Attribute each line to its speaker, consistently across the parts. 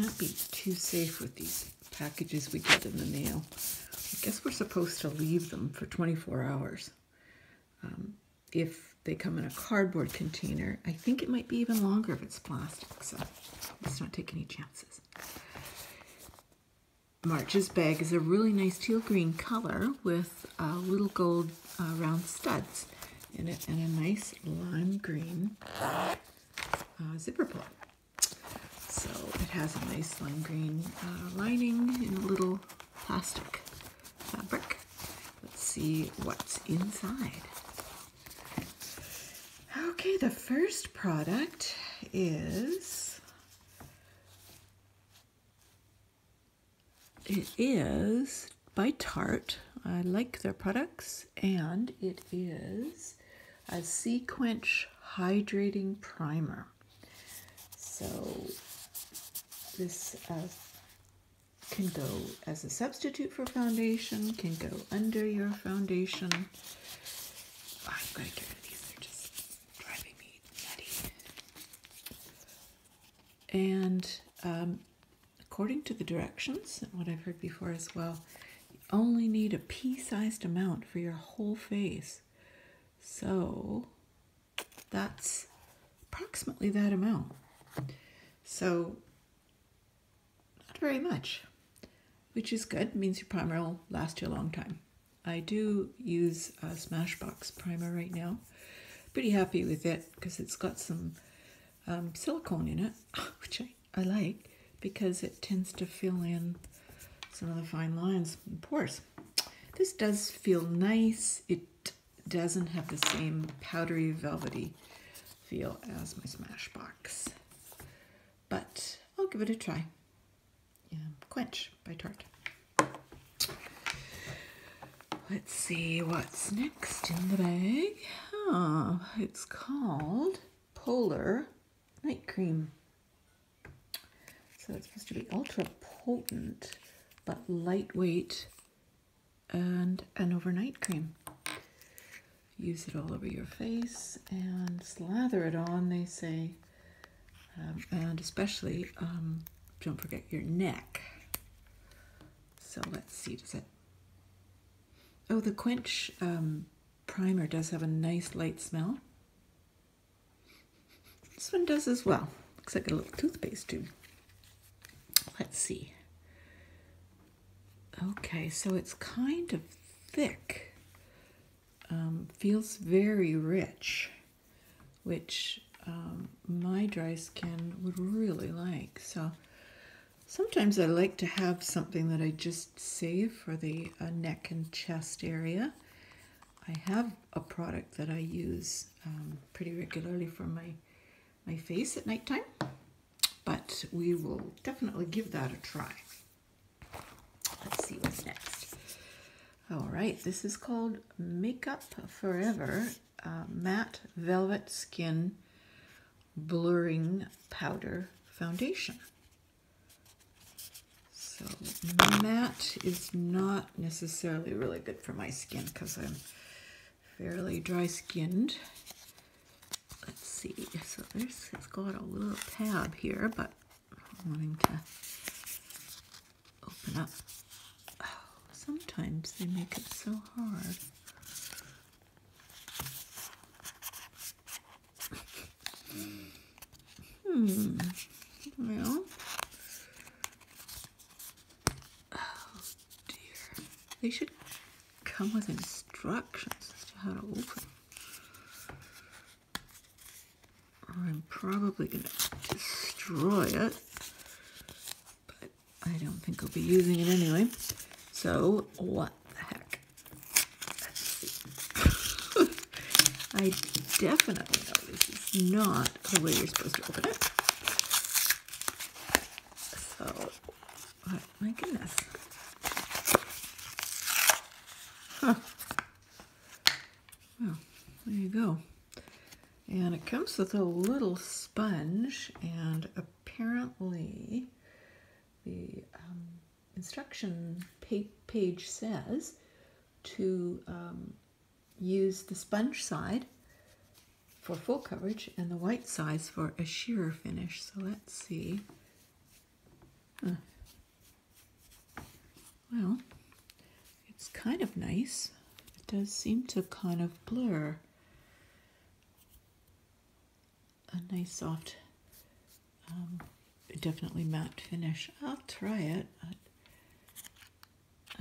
Speaker 1: can't be too safe with these packages we get in the mail. I guess we're supposed to leave them for 24 hours. Um, if they come in a cardboard container, I think it might be even longer if it's plastic, so let's not take any chances. March's bag is a really nice teal green color with uh, little gold uh, round studs in it and a nice lime green uh, zipper pull. So it has a nice lime green uh, lining in a little plastic fabric. Let's see what's inside. Okay, the first product is It is by Tarte. I like their products, and it is a Sea Quench Hydrating Primer. So this can go as a substitute for foundation, can go under your foundation. I'm going to get rid of these, they're just driving me nutty. And um, according to the directions and what I've heard before as well, you only need a pea-sized amount for your whole face. So that's approximately that amount. So very much, which is good. It means your primer will last you a long time. I do use a Smashbox primer right now. Pretty happy with it because it's got some um, silicone in it, which I, I like because it tends to fill in some of the fine lines and pores. This does feel nice. It doesn't have the same powdery velvety feel as my Smashbox. But I'll give it a try. Quench by Tarte. Let's see what's next in the bag. Oh, it's called Polar Night Cream. So it's supposed to be ultra potent, but lightweight and an overnight cream. Use it all over your face and slather it on, they say. Um, and especially, um, don't forget your neck. So let's see, does it... Oh, the Quench um, primer does have a nice light smell. This one does as well. Looks like a little toothpaste tube. Let's see. Okay, so it's kind of thick. Um, feels very rich, which um, my dry skin would really like. So sometimes I like to have something that I just save for the uh, neck and chest area. I have a product that I use um, pretty regularly for my, my face at nighttime but we will definitely give that a try. Let's see what's next. All right, this is called Makeup Forever uh, Matte Velvet Skin Blurring Powder Foundation. So matte is not necessarily really good for my skin because I'm fairly dry skinned Let's see. So there's it's got a little tab here, but I'm wanting to open up. Oh, sometimes they make it so hard. Hmm. Well. Oh dear. They should come with instructions as to how to open. I'm probably going to destroy it, but I don't think I'll be using it anyway. So, what the heck? Let's see. I definitely know this is not the way you're supposed to open it. So, oh, my goodness. Huh. Well, there you go. And it comes with a little sponge, and apparently the um, instruction page says to um, use the sponge side for full coverage and the white size for a sheer finish. So let's see. Well, it's kind of nice. It does seem to kind of blur. A nice soft, um, definitely matte finish. I'll try it. I,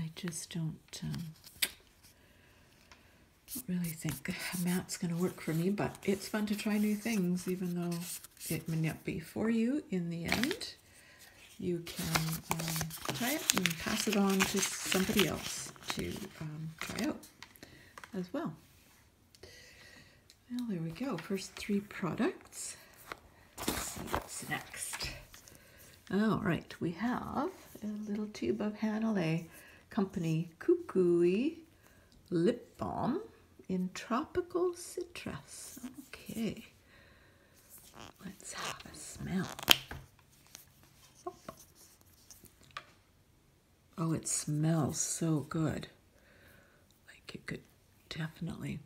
Speaker 1: I just don't, um, really think matte's going to work for me, but it's fun to try new things, even though it may not be for you in the end you can um, try it and pass it on to somebody else to um, try out as well. Well, there we go. First three products. Let's see what's next. All right, we have a little tube of Hanalei Company Kukui Lip Balm in Tropical Citrus. Okay, let's have a smell. Oh, it smells so good. Like it could definitely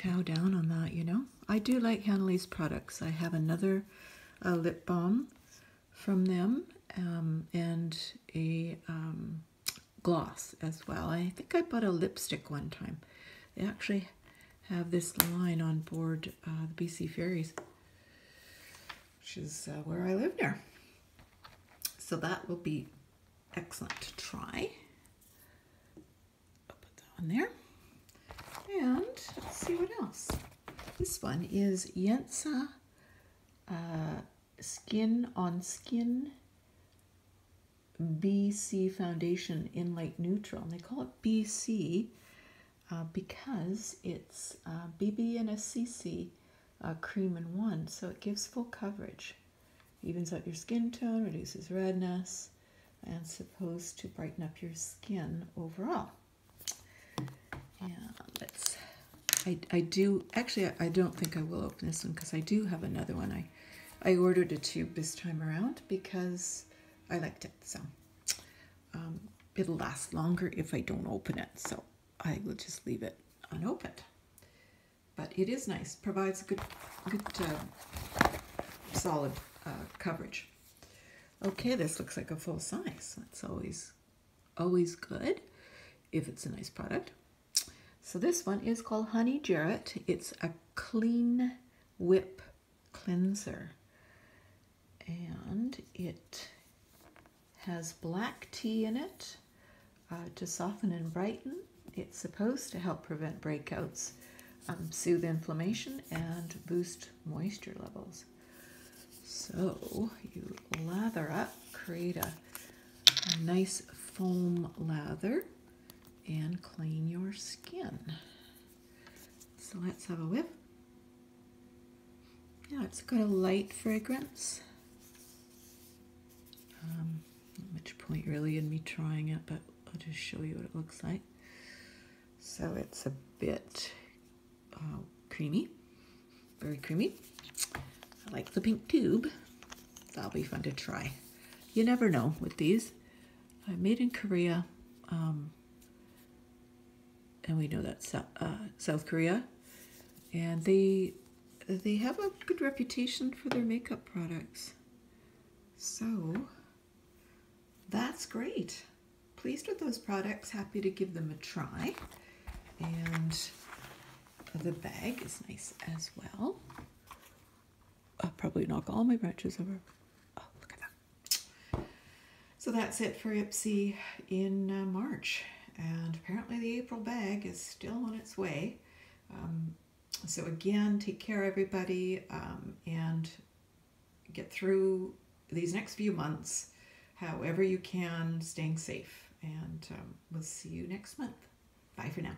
Speaker 1: chow down on that, you know? I do like Hanalei's products. I have another uh, lip balm from them um, and a um, gloss as well. I think I bought a lipstick one time. They actually have this line on board uh, the BC Ferries, which is uh, where I live near. So that will be excellent to try. I'll put that one there. And let's see what else. This one is Yensa uh, Skin on Skin BC Foundation in Light Neutral. And they call it BC uh, because it's uh, BB and CC uh, cream in one. So it gives full coverage. Evens out your skin tone, reduces redness, and supposed to brighten up your skin overall. Yeah, let's, I, I do, actually I, don't think I will open this one because I do have another one. I, I ordered a tube this time around because I liked it. So um, it'll last longer if I don't open it. So I will just leave it unopened. But it is nice, provides good, good uh, solid uh, coverage. Okay, this looks like a full size. That's always, always good if it's a nice product. So this one is called Honey Jarrett. It's a clean whip cleanser. And it has black tea in it uh, to soften and brighten. It's supposed to help prevent breakouts, um, soothe inflammation, and boost moisture levels. So you lather up, create a, a nice foam lather, and clean your skin. So let's have a whiff. Yeah, it's got a light fragrance. Um, much point really in me trying it, but I'll just show you what it looks like. So it's a bit uh, creamy, very creamy. I like the pink tube. That'll be fun to try. You never know with these. I made in Korea, um, and we know that's uh, South Korea, and they they have a good reputation for their makeup products. So that's great. Pleased with those products. Happy to give them a try. And the bag is nice as well. I'll probably knock all my branches over. Oh, look at that. So that's it for Ipsy in uh, March. And apparently the April bag is still on its way. Um, so again, take care everybody um, and get through these next few months however you can, staying safe. And um, we'll see you next month. Bye for now.